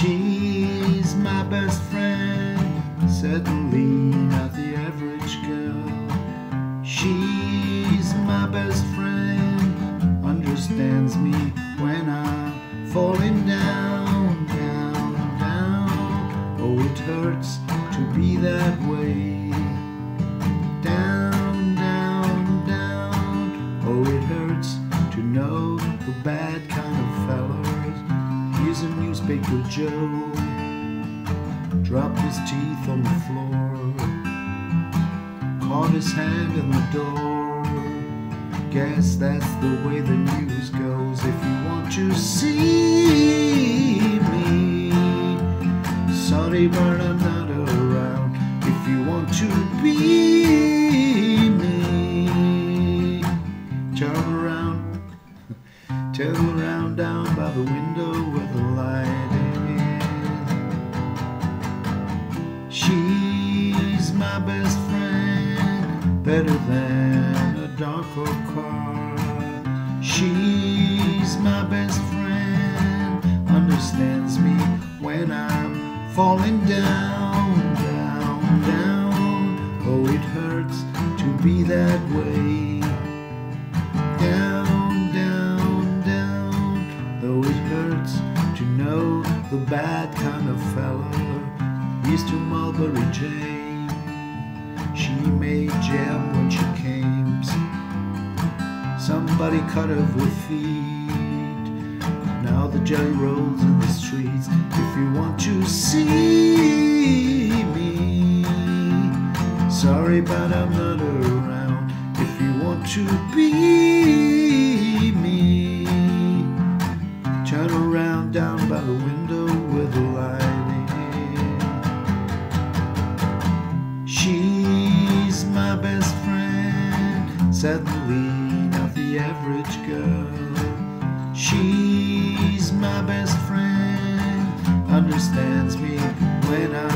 She's my best friend, certainly not the average girl. She's my best friend, understands me when I'm falling down, down, down. Oh, it hurts to be that way. Newspaper Joe. Dropped his teeth on the floor. Caught his hand in the door. Guess that's the way the news goes. If you want to see me, sorry, but I'm not around. If you want to be me, turn around, turn around down by the window my best friend, better than a darker car. She's my best friend, understands me when I'm falling down, down, down. Oh, it hurts to be that way. Down, down, down. Though it hurts to know the bad kind of fella. To Mulberry Jane. Somebody cut her with feet. Now the jelly rolls in the streets. If you want to see me, sorry, but I'm not around. If you want to be me, turn around down by the window where the light. She's my best friend, suddenly the average girl. She's my best friend, understands me when falling